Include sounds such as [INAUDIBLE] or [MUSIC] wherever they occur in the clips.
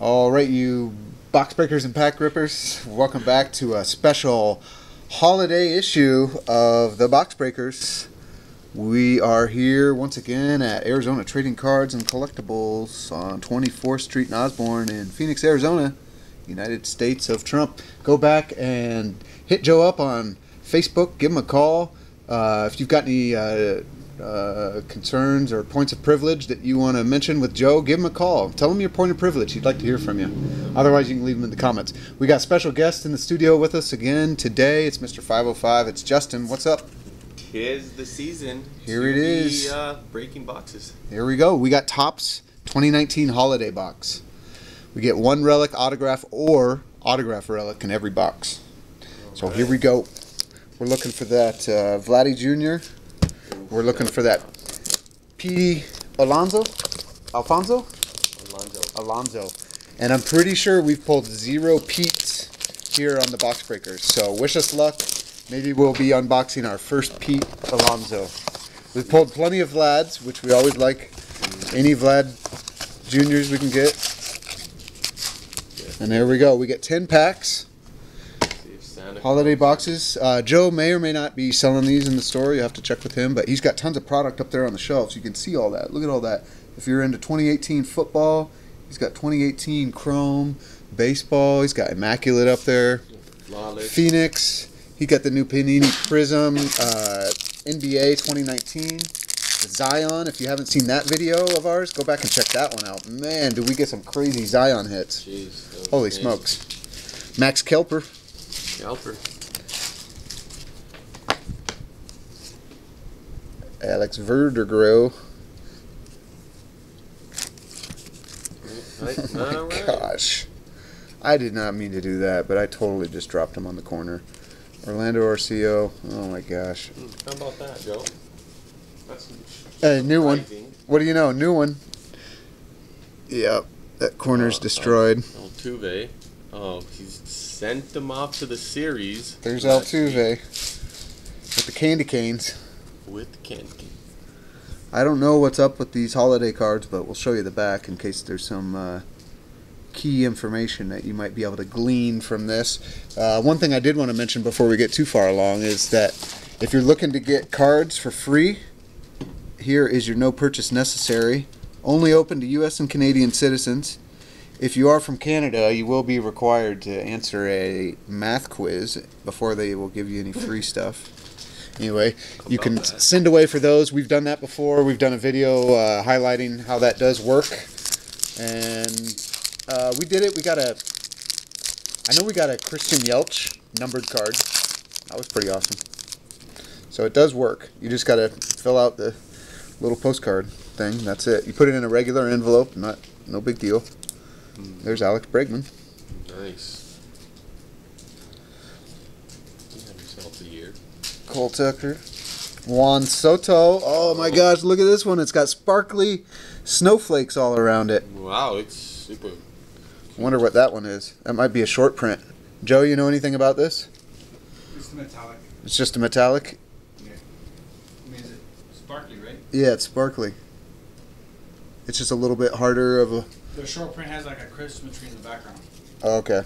All right, you box breakers and pack rippers, welcome back to a special holiday issue of the Box Breakers. We are here once again at Arizona Trading Cards and Collectibles on 24th Street in Osborn in Phoenix, Arizona, United States of Trump. Go back and hit Joe up on Facebook, give him a call. Uh, if you've got any uh, uh, concerns or points of privilege that you want to mention with Joe, give him a call. Tell him your point of privilege. He'd like to hear from you. Otherwise, you can leave them in the comments. We got special guests in the studio with us again today. It's Mr. 505. It's Justin. What's up? Tis the season. Here it is. Be, uh, breaking boxes. Here we go. We got Topps 2019 Holiday Box. We get one relic autograph or autograph relic in every box. So here we go. We're looking for that uh, Vladdy Jr. We're looking for that P. Alonso? Alfonso? Alonso. Alonso. And I'm pretty sure we've pulled zero Pete's here on the Box Breakers. So wish us luck. Maybe we'll be unboxing our first Pete Alonso. We've pulled plenty of Vlads, which we always like. Any Vlad Juniors we can get. And there we go. We get 10 packs, See if Santa holiday boxes. Uh, Joe may or may not be selling these in the store. You have to check with him. But he's got tons of product up there on the shelves. You can see all that. Look at all that. If you're into 2018 football, he's got 2018 Chrome, baseball. He's got Immaculate up there. Phoenix. He got the new Panini Prism uh, NBA 2019. Zion. If you haven't seen that video of ours, go back and check that one out. Man, do we get some crazy Zion hits? Jeez. Holy amazing. smokes. Max Kepler. Scalper. Alex Verdugo. Right. [LAUGHS] All right. Gosh. I did not mean to do that, but I totally just dropped him on the corner. Orlando Arcia. Oh my gosh. Hmm, How about that, Joe? That's A new one. What do you know? New one. Yep. That corner's Oh, oh. destroyed. Altuve. Oh, he's sent them off to the series. There's Altuve with the candy canes. With Kenke. I don't know what's up with these holiday cards, but we'll show you the back in case there's some uh, key information that you might be able to glean from this. Uh, one thing I did want to mention before we get too far along is that if you're looking to get cards for free, here is your no purchase necessary. Only open to U.S. and Canadian citizens. If you are from Canada, you will be required to answer a math quiz before they will give you any free stuff. Anyway, you can that? send away for those. We've done that before. We've done a video uh, highlighting how that does work, and uh, we did it. We got a, I know we got a Christian Yelch numbered card. That was pretty awesome. So it does work. You just got to fill out the little postcard thing. That's it. You put it in a regular envelope. Not no big deal. There's Alex Bregman. Nice. You had yourself a year. Cole Tucker. Juan Soto. Oh my gosh, look at this one. It's got sparkly snowflakes all around it. Wow, it's super. Wonder what that one is. That might be a short print. Joe, you know anything about this? It's metallic. It's just a metallic. I mean, is it sparkly, right? Yeah, it's sparkly. It's just a little bit harder of a. The short print has like a Christmas tree in the background. oh, okay.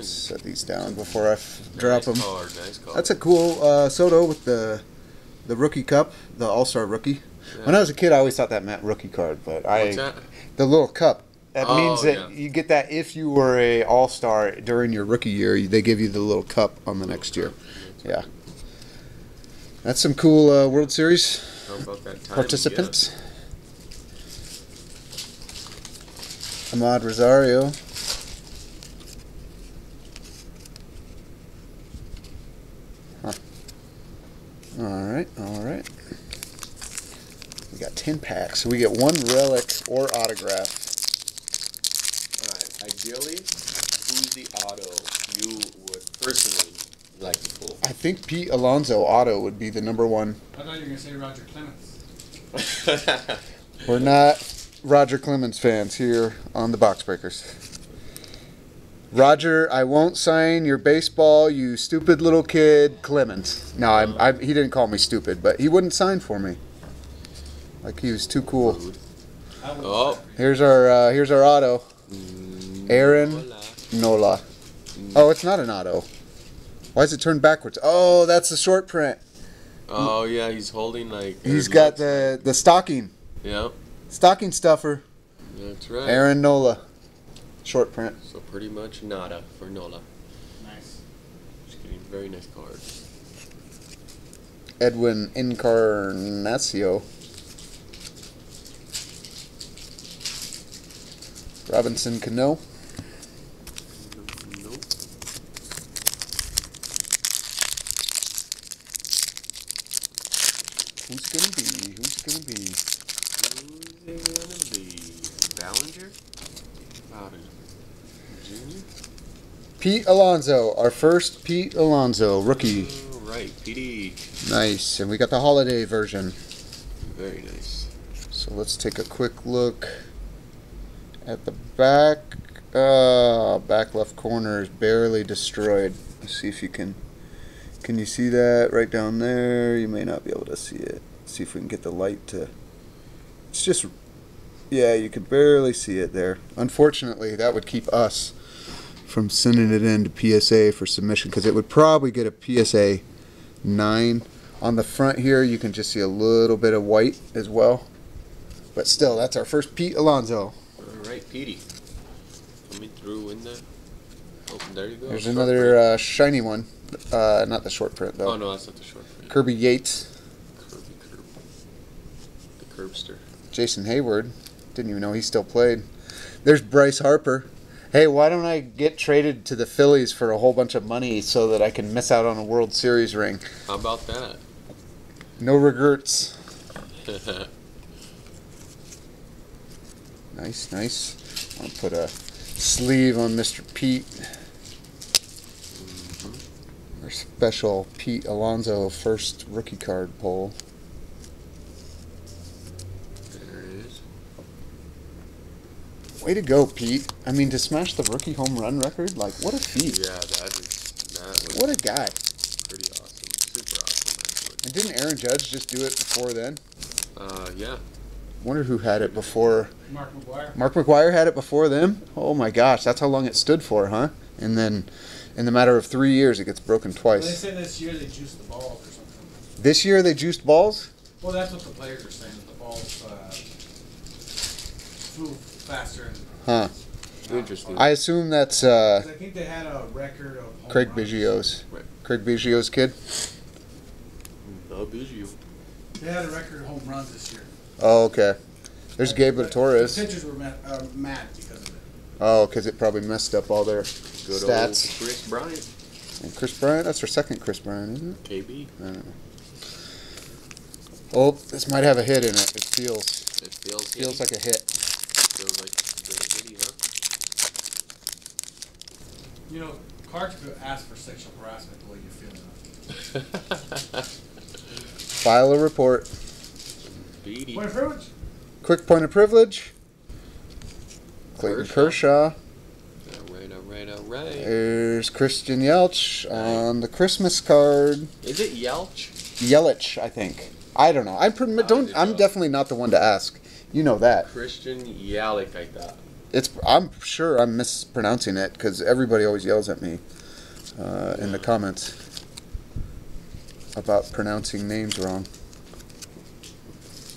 Set these down before I f- drop nice them. Card, nice card. That's a cool uh, Soto with the the rookie cup, the All Star rookie. When I was a kid, I always thought that meant rookie card, but I What's that? the little cup. That Oh, means that yeah. you get that if you were a All Star during your rookie year, they give you the little cup on the next year. Yeah. That's some cool uh, World Series How about that time? participants. Amed Rosario. Huh. All right, all right. We got 10 packs, so we get one relic or autograph. Alright, ideally, who's the auto you would personally like to pull? I think Pete Alonso auto would be the number one. I thought you were gonna say Roger Clemens. [LAUGHS] We're not Roger Clemens fans here on the Box Breakers. Roger, I won't sign your baseball, you stupid little kid, Clemens. No, I'm, I, he didn't call me stupid, but he wouldn't sign for me. Like he was too cool. Rude. I would Oh. Here's our uh, here's our auto. Aaron. Nola. Oh, it's not an auto. Why is it turned backwards? Oh, that's the short print. Oh yeah, he's holding like. He's got the the stocking Yeah, stocking stuffer. that's right. Aaron Nola. Short print. So pretty much nada for Nola. Nice. Just getting very nice card. Edwin Encarnacio. Robinson Cano. Nope. Who's it gonna be? Who's it gonna be? Who's it gonna be? Ballinger? Junior? Pete Alonso, our first Pete Alonso rookie. Oh, right, PD. Nice, and we got the holiday version. Very nice. So let's take a quick look at the back. Uh, back left corner is barely destroyed. Let's see if you can. Can you see that right down there? You may not be able to see it. see if we can get the light to. It's just. Yeah, you could barely see it there. Unfortunately, that would keep us from sending it in to PSA for submission because it would probably get a PSA 9. On the front here, you can just see a little bit of white as well. But still, that's our first Pete Alonso. All right, PD. Coming through in the. Oh, there you go. There's short another uh, shiny one. Uh, not the short print, though. Oh no, that's not the short print. Kirby Yates, Kirby Curb. The Curbster. Jason Heyward. Didn't even know he still played. There's Bryce Harper. Hey, why don't I get traded to the Phillies for a whole bunch of money so that I can miss out on a World Series ring? How about that? No regrets. [LAUGHS] Nice, nice. I'll put a sleeve on Mr. Pete. Mm-hmm. Our special Pete Alonso first rookie card pull. there it is. Way to go, Pete. I mean, to smash the rookie home run record, like, what a feat. Yeah, that is that What a guy. pretty awesome. Super awesome, actually. And didn't Aaron Judge just do it before then? Uh, yeah. Wonder who had it before. Mark McGwire. Mark McGwire had it before them? Oh my gosh, that's how long it stood for, huh? And then, in the matter of three years, it gets broken Well, they twice. say this year they juiced the balls or something. This year they juiced balls? Well, that's what the players are saying. That the balls uh, flew faster. Huh. Interesting. I assume that's uh, 'Cause I think they had a record of. home Craig runs. Biggio's. Right. Craig Biggio's kid? The Biggio. They had a record of home runs this year. Oh, okay. There's But- Gabe Torres. The pitchers were mad, uh, mad because of it. Oh, because it probably messed up all their Good stats. old Kris Bryant. And Kris Bryant, that's our second Kris Bryant, isn't it? KB. I don't know. Oh, this might have a hit in it. It feels It feels feels like a hit. feels like a hitty, huh? You know, cards could ask for sexual harassment the way you're feeling. [LAUGHS] File a report. Beady. Point of privilege. Quick point of privilege. Clayton Kershaw. All right, all right, all right. There's Christian Yelch on the Christmas card. Is it Yelch? Yelich, I think. I don't know. I'm pre- don't. I'm you- definitely not the one to ask. You know that. Christian Yalik, I thought. It's. I'm sure I'm mispronouncing it because everybody always yells at me uh, in the comments about pronouncing names wrong.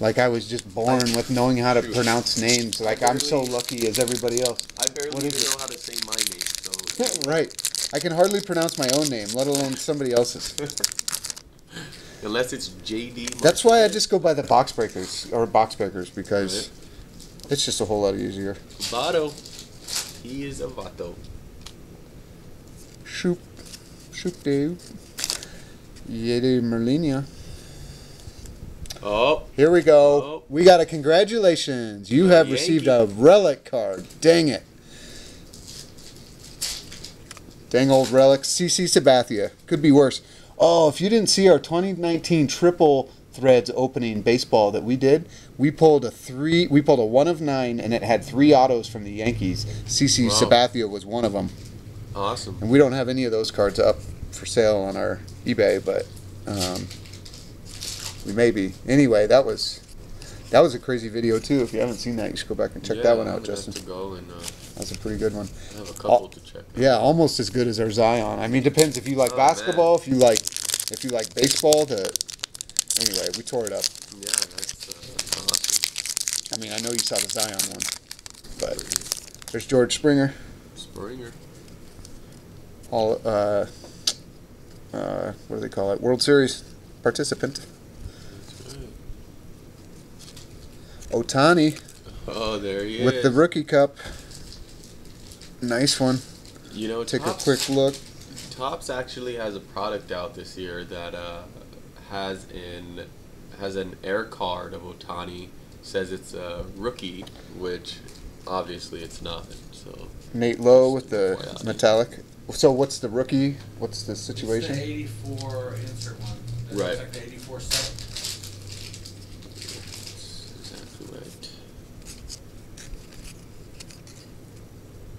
Like I was just born with knowing how to Shoot. pronounce names. Like I'm so lucky as everybody else. I barely even it? know how to say my name, so. [LAUGHS] right. I can hardly pronounce my own name, let alone somebody else's. [LAUGHS] Unless it's JD. That's why I just go by the box breakers or box breakers because it's just a whole lot easier. Vato. He is a Vato. Shoop. Shoop Dave. Yeti Merlinia. Oh, Here we go. Oh. We got a congratulations. You have received a relic card. Dang it. Dang old relic. CC Sabathia. Could be worse. Oh, if you didn't see our 2019 triple threads opening baseball that we did, we pulled a three. We pulled a one of nine, and it had three autos from the Yankees. CC Wow. Sabathia was one of them, awesome. and we don't have any of those cards up for sale on our eBay, but um, we may be. Anyway, that was That was a crazy video too. If you haven't seen that, you should go back and check that one out, Justin. To go and uh, That's a pretty good one. I have a couple to check. out. Yeah, almost as good as our Zion. I mean, depends if you like Oh, basketball, if you like, if you like baseball. The anyway, we tore it up. Yeah, that's, uh, that's awesome. I mean, I know you saw the Zion one, but there's George Springer, Springer. all uh, uh, what do they call it? World Series participant. Right. Ohtani Oh, there he with is. the rookie cup. Nice one. You know, Take Topps, a quick look. Topps actually has a product out this year that uh, has an has an air card of Ohtani. Says it's a rookie, which obviously it's not. So Nate Lowe with the FYI. metallic. So what's the rookie? What's the It's situation? the eighty-four insert one. It Right. like the eighty-four set. exactly right.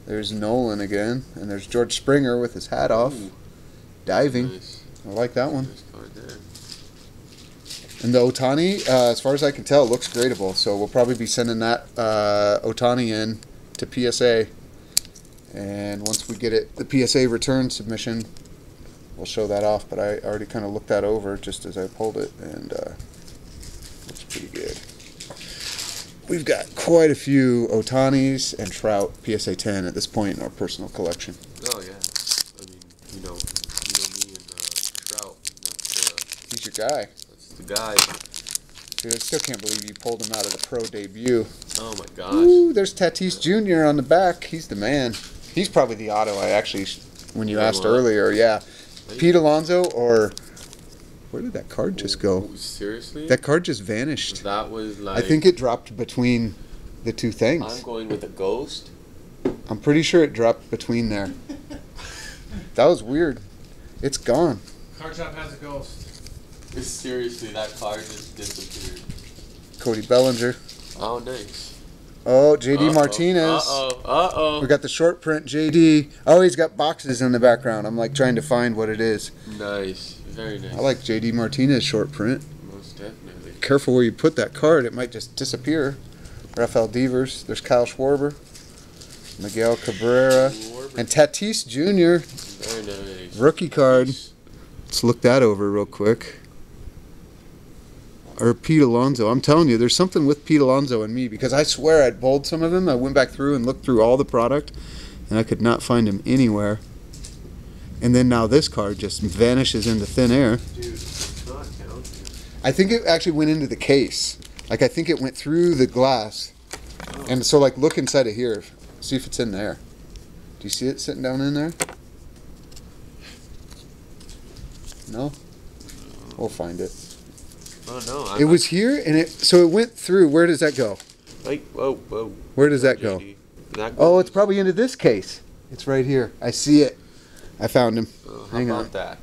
There's Nolan again, and there's George Springer with his hat off, Ooh, diving. Nice, I like that one. nice card there. And the Ohtani, uh, as far as I can tell, looks gradable. So we'll probably be sending that uh, Ohtani in to PSA. And once we get it, the PSA return submission, we'll show that off. But I already kind of looked that over just as I pulled it, and uh, looks pretty good. We've got quite a few Ohtanis and Trout PSA 10 at this point in our personal collection. Oh yeah. I mean, you know, you know me and uh, Trout. That's, uh, He's your guy. That's the guy. Dude, I still can't believe you pulled him out of the pro debut. Oh my gosh. Ooh, there's Tatis Jr. on the back. He's the man. He's probably the auto I actually, when you Yeah, asked well, earlier, yeah. Pete Alonso or where did that card just go? Seriously? That card just vanished. That was like. I think it dropped between the two things. I'm going with a ghost. I'm pretty sure it dropped between there. [LAUGHS] That was weird. It's gone. Card shop has a ghost. Seriously, that card just disappeared. Cody Bellinger. Oh, nice. Oh, JD Uh-oh, Martinez. Uh-oh. Uh-oh. We got the short print JD. Oh, he's got boxes in the background. I'm like trying to find what it is. Nice. Very nice. I like JD Martinez short print. Most definitely. careful where you put that card. It might just disappear. Rafael Devers. There's Kyle Schwarber. Miguel Cabrera. And Tatis Jr. Very nice. Rookie card. Let's look that over real quick. Or Pete Alonso. I'm telling you, there's something with Pete Alonso and me because I swear I'd bowled some of them. I went back through and looked through all the product and I could not find him anywhere. And then now this card just vanishes into thin air. Dude. I think it actually went into the case. Like I think it went through the glass. And so like look inside of here. See if it's in there. Do you see it sitting down in there? No? We'll find it. Oh, no. It was here and it so it went through. Where does that go? Like, whoa, whoa. Where does that go? JD. That Oh, it's probably into this case. It's right here. I see it. I found him. Oh, how hang about on. that?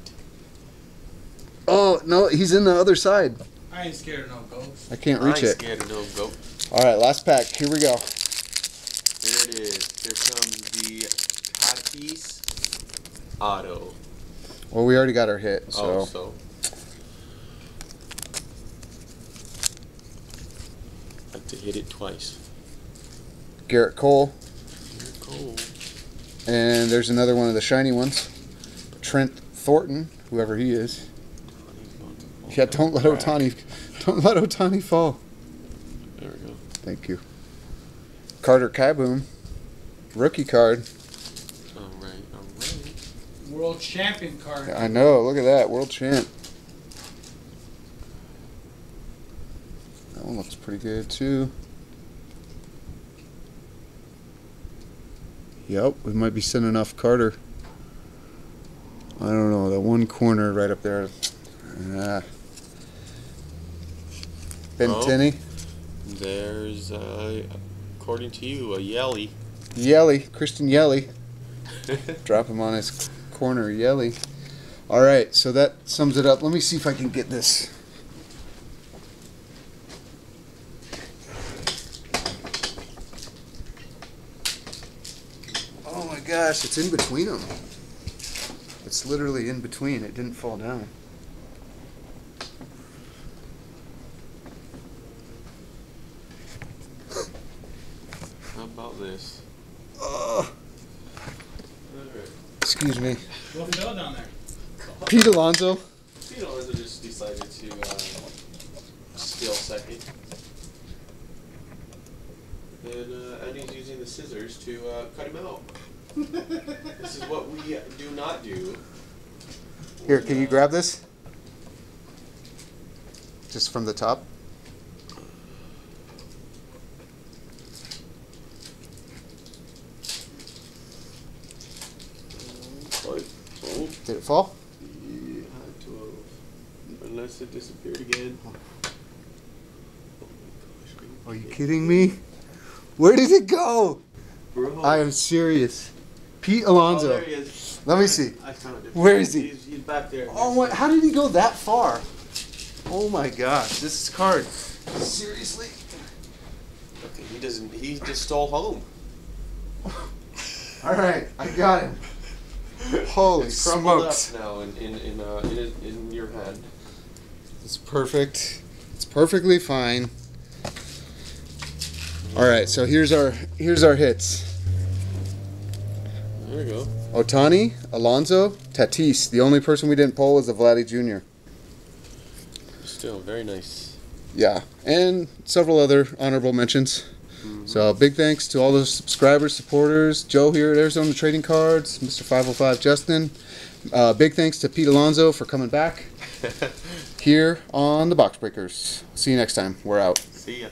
Oh, no, he's in the other side. I ain't scared of no ghost. I can't reach I reach ain't it. scared of no goat. All right, last pack. Here we go. Here it is. Here comes the Tatis Auto. Well, we already got our hit, so Oh, so. Like to hit it twice. Gerrit Cole. Cool. And there's another one of the shiny ones. Trent Thornton, whoever he is. Yeah, don't let Ohtani, don't let Ohtani fall. There we go. Thank you. Carter Kieboom, rookie card. All right, all right. World champion card. I know. Look at that, world champ. That one looks pretty good too. Yep, we might be sending off Carter. I don't know that one corner right up there. Ah. Ben Oh. There's, uh, according to you, a Yelly. Yelly, Christian Yelly. [LAUGHS] Drop him on his corner, Yelly. All right, so that sums it up. Let me see if I can get this. gosh, it's in between them. It's literally in between. It didn't fall down. How about this? Oh. Excuse me. What fell down there? Pete Alonso. Pete Alonso just decided to uh, steal second. And uh, Eddie's using the scissors to uh, cut him out. This is what we do not do. Here, can you grab this? Just from the top. Did it fall? yeah, had to have. Unless it disappeared again. Oh my gosh, Are you kidding me? Where did it go? Bro. I am serious. Pete Oh, Alonso. there he is. Let me see. I found him. Where is he? He's, he's back there. Oh my! How did he go that far? Oh my gosh! This is card. Seriously? Okay, he doesn't. He just stole home. [LAUGHS] All right, I got him. Holy it's smokes! up now in in in, uh, in in your hand. It's perfect. It's perfectly fine. All right, so here's our here's our hits. There we go. Ohtani, Alonso, Tatis. The only person we didn't pull was the Vladdy Jr. Still very nice. Yeah, and several other honorable mentions. So big thanks to all the subscribers, supporters, Joe here at Arizona Trading Cards, Mr. 505 Justin. Uh, big thanks to Pete Alonso for coming back [LAUGHS] here on the Box Breakers. See you next time. We're out. See ya.